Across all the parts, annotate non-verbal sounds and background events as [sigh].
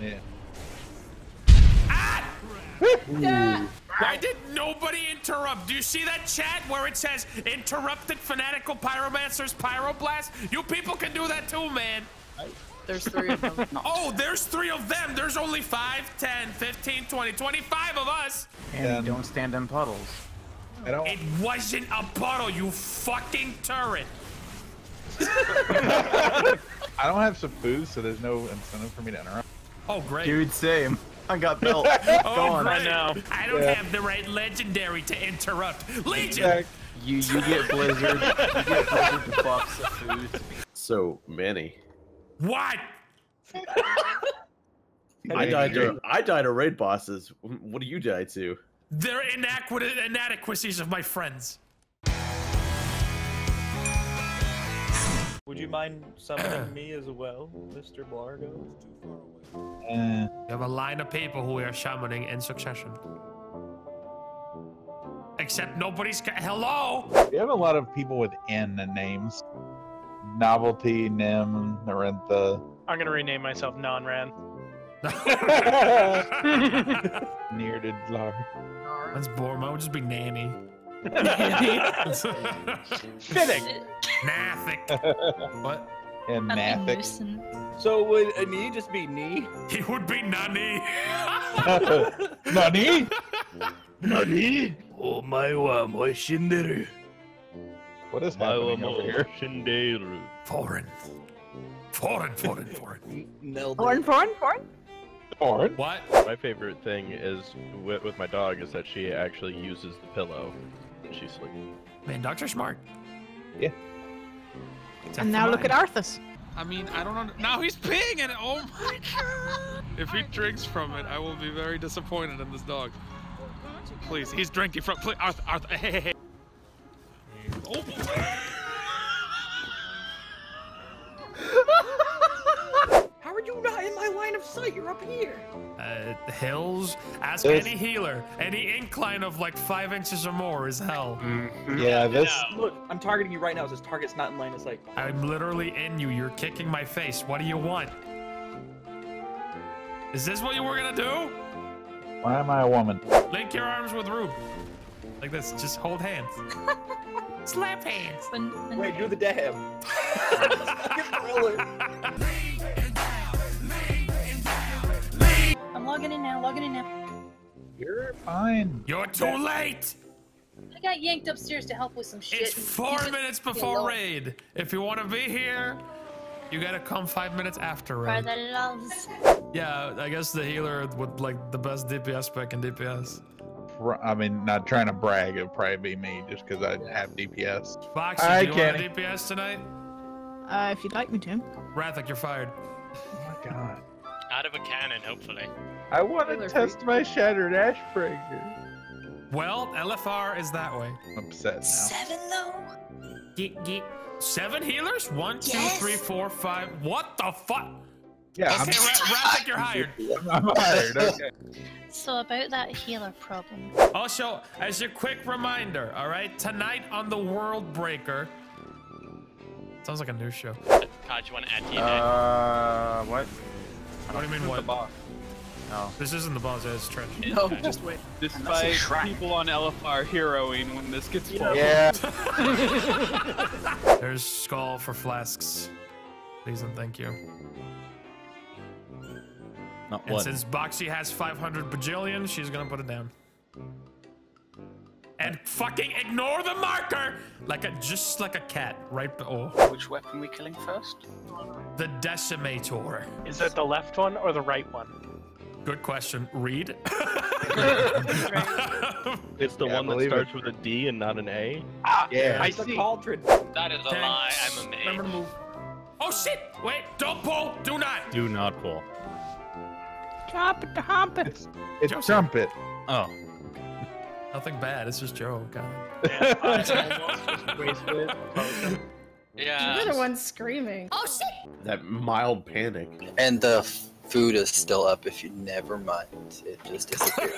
Yeah. Why did nobody interrupt? Do you see that chat where it says interrupted fanatical pyromancers pyroblast? You people can do that too, man. There's three of them. Oh, there's three of them. There's only 5, 10, 15, 20, 25 of us. And Um, don't stand in puddles. I don't. It wasn't a puddle, you fucking turret. [laughs] I don't have some food, so there's no incentive for me to interrupt. Oh, great. Dude, same. I got [laughs] belt. oh, Go on. Oh, great. know. I don't Yeah. have the right legendary to interrupt. Legion! Exact- You you get blizzard. You get blizzard to buffs of food. So many. What? [laughs] I died to I died to raid bosses. What do you die to? They're inadequacies of my friends. Would you mind summoning [clears throat] me as well, Mr. Blargo? Eh. You have a line of people who we are summoning in succession. Except nobody's. Ca- Hello? We have a lot of people with N names. Novelty, Nim, Narentha. I'm gonna rename myself Non-Ran. [laughs] [laughs] Nearded Lar. That's boring. Mine would just be Nanny. [laughs] Fitting. Nathic. what? And I'm Nathic. So would a knee just be knee? He would be Nani. [laughs] Nani? Nani? Oh my wa moi shinderu. What is happening over here? shinderu. Foreign. Foreign, foreign, foreign. Nailed Foreign, foreign, foreign. Or What? My favorite thing is with, with my dog is that she actually uses the pillow when she's sleeping. Man, dogs are smart. Yeah. Except And now look at Arthas. I mean, I don't know. Now he's peeing and oh my god! If he drinks from it, I will be very disappointed in this dog. Please, he's drinking from. Please, Arthur, Arthur, hey, hey, hey. Line? You're up here. Uh, hills. Ask This- any healer. Any incline of like five inches or more is hell. yeah, this Look, I'm targeting you right now. It says target's not in line of sight. I'm literally in you. You're kicking my face. What do you want? Is this what you were gonna do? why am I a woman? Link your arms with Rube. Like this. Just hold hands. [laughs] Slap hands. When, when Wait, do the dab. [laughs] [laughs] logging in now, logging in now. You're fine. You're too late. I got yanked upstairs to help with some shit. It's four just minutes leave before alone. raid. If you want to be here, you gotta come five minutes after raid. that it alls? Yeah, I guess the healer with like the best DPS spec in DPS. I mean, not trying to brag. It'd probably be me just because I have DPS. Foxy, Hi, do you want a DPS tonight? Uh, if you'd like me to. Rathik, you're fired. Oh my god. Out of a cannon, hopefully. I want to test my Shattered Ashbreaker. Well, LFR is that way. I'm upset now. Seven though? Get, get. Seven healers? One, Yes. three, four, five. What the fuck? Yeah, Okay, Ra- Rathik, you're hired. [laughs] I'm, I'm hired. Okay. So about that healer problem. Also, as a quick reminder, all right, tonight on the World Breaker. Sounds like a news show. God, you want to add TJ? Uh, what? What don't you mean what? No. This isn't the boss, it's trench. [laughs] No, just wait. Despite people on LFR heroing when this gets full. Yeah. [laughs] [laughs] There's skull for flasks. Please and thank you. Not And one. since Boxy has 500 bajillion, she's gonna put it down. And fucking ignore the marker! Like a, just like a cat, right? be- Oh, Which weapon we killing first? the Decimator. Is it the left one or the right one? Good question. Read. [laughs] It's the Yeah, one that starts it. with a D and not an A. ah, Yeah. I see. Cauldron. That is a lie. I'm a Remember to move. Oh shit! Wait, don't pull! Do not! Do not pull. Chop it to hump it. It's it's Joseph. trumpet. Oh. Nothing bad, it's just Joe. God. Yeah. You're the one screaming. Oh shit! That mild panic. And the food is still up if you never mind. It just disappeared.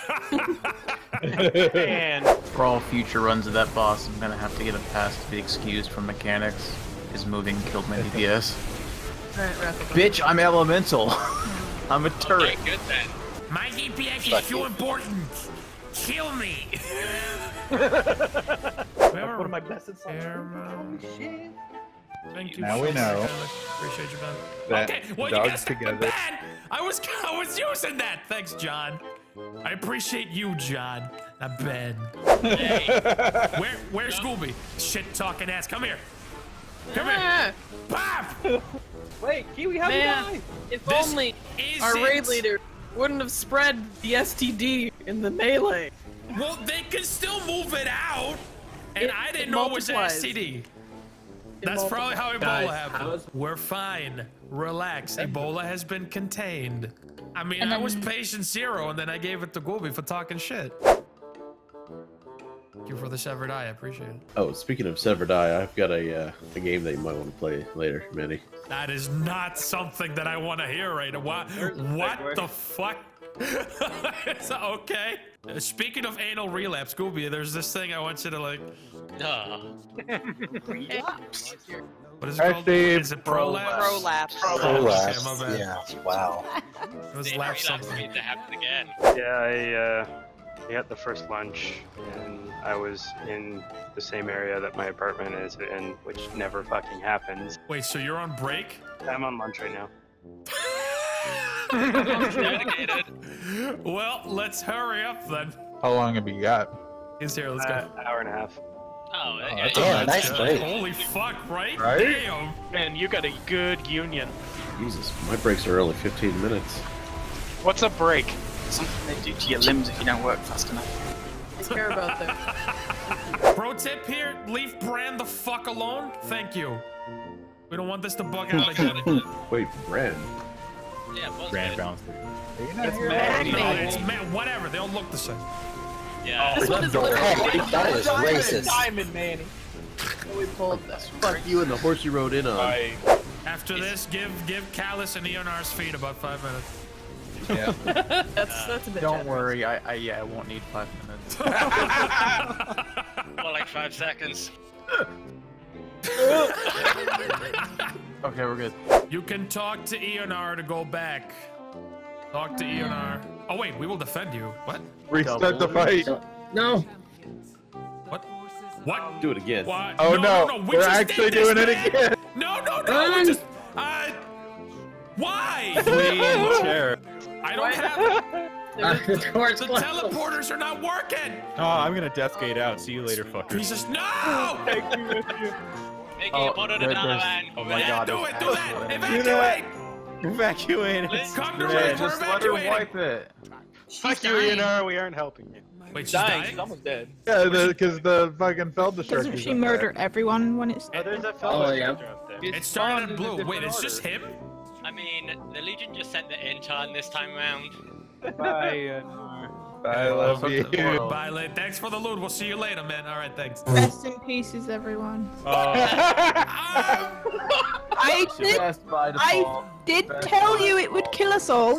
[laughs] And For all future runs of that boss, I'm gonna have to get a pass to be excused from mechanics. His moving killed my DPS. Bitch, I'm elemental. [laughs] I'm a turret. Okay, good then. My DPS Fuck is too you. important. Kill me. One of my best Thank you. Now we know Tyler. Appreciate you, man. that okay, well, you dogs guys together. together- bad. I was I was using that. Thanks, John. I appreciate you, John. Not Ben. [laughs] Where where's Scooby? Shit talking ass. Come here. Come here. Ah. Pop! Wait, Kiwi, how Man, do you die? if This only our raid leader wouldn't have spread the STD in the melee. Well, they can still move it out. And It- I didn't it know it was multiplies. STD. It That's probably how Ebola Guys, happened. how is- We're fine. Relax. Ebola has been contained. I mean, And I was patient zero, and then I gave it to Gooby for talking shit. Thank you for the severed eye. I appreciate it. Oh, speaking of Severed Eye, I've got a uh, a game that you might want to play later, Manny. That is not something that I want to hear right now. What, what the fuck? [laughs] It's okay. Uh, Speaking of anal relapse, Gooby, there's this thing I want you to like. [laughs] What is it called? Actually, Is it prolapse? Prolapse. Okay, my bad. Yeah. Wow. [laughs] It was lap something. Yeah, I uh, I got the first lunch, and I was in the same area that my apartment is in, which never fucking happens. Wait, so you're on break? I'm on lunch right now. Well, let's hurry up then. How long have you got? He's here. Let's Uh, go. hour and a half. Oh, yeah, yeah, nice break. Holy fuck, right? Right? Damn. Man, you got a good union. Jesus, my breaks are only 15 minutes. What's a break? Something they do to your limbs if you don't work fast enough. I care about them. [laughs] Pro tip here: leave Brand the fuck alone. Thank you. We don't want this to bug out again. [laughs] Wait, Brand. Yeah, Grand bounce. it's man. It's man. Whatever. They all look the same. Yeah. Oh, this one is literally Heck, that is racist. Diamond Manny. we pulled this. Fuck you and the horse you rode in on. After this, give give Callus and Eonar's feet about five minutes. Yeah. [laughs] That's that's a bit Don't generous. worry, I, I yeah, I won't need five minutes. [laughs] [laughs] More like five seconds. Okay, we're good. You can talk to Eonar to go back. Talk to Eonar. Oh wait, we will defend you. What? Restart the fight. No. What? What? Do it again. What? Oh no, no, we we're actually did this, doing it again. No, no, no. We just. Uh, why? [laughs] I don't have. [laughs] of course. The teleporters are not working. Oh, I'm gonna deathgate out. See you later, fuckers. Jesus, no! Make Oh, it put it there- another there's- Oh my god. do it, do that. You know what? Evacuate. Evacuate. us. Come to Yeah, Red, we're Just let her evacuating. wipe it. Fuck you, Ian. We aren't helping you. Wait, she's Dying. dying? Someone's dead. Yeah, because the, fucking Felder shark Doesn't is she up murder there. everyone when it's Oh, there's a Oh, yeah. up there. It started in blue. Wait, it's just him? I mean, the Legion just sent the intern this time around. Bye. Uh, I love Fuck you. Bye, Lid. Thanks for the loot. We'll see you later, man. All right, thanks. rest in pieces, everyone. Ah, [laughs] I did, I did Best tell you it would kill us all.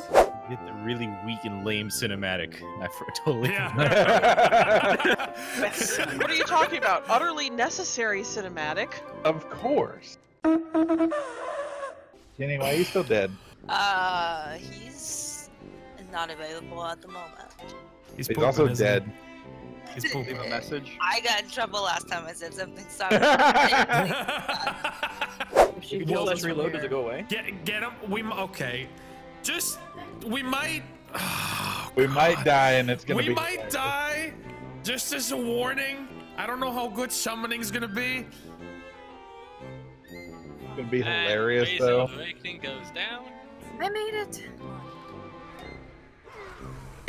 Did the really weak and lame cinematic. I for- [laughs] totally. yeah. [laughs] What are you talking about? Utterly necessary cinematic. of course. Jenny, why are you still dead? Uh, he's not available at the moment. He's, He's also isn't he? dead. He's pooping. Leave a message. I got in trouble last time I said something. [laughs] Sorry. If you just reload, does it go away? get get him. We okay. Just we might. [sighs] We might die, and it's gonna we be. might die. Just as a warning. I don't know how good summoning's gonna be. It's gonna be hilarious And though. Awakening goes down. I made it.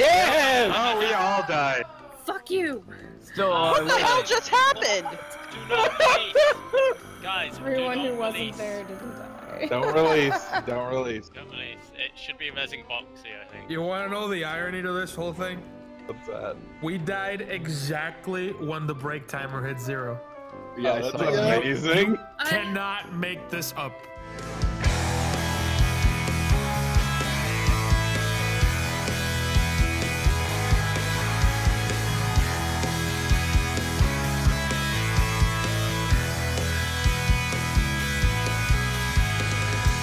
Yeah. Oh, we all died. Fuck you. Still What on. the hell just happened? Do not release. Guys, do Everyone not who wasn't release. there didn't die. Don't release. Don't release. Don't release. It should be a resin box here, I think. You want to know the irony to this whole thing? What's that? We died exactly when the break timer hit zero. Yeah, oh, that's amazing. Cannot make this up.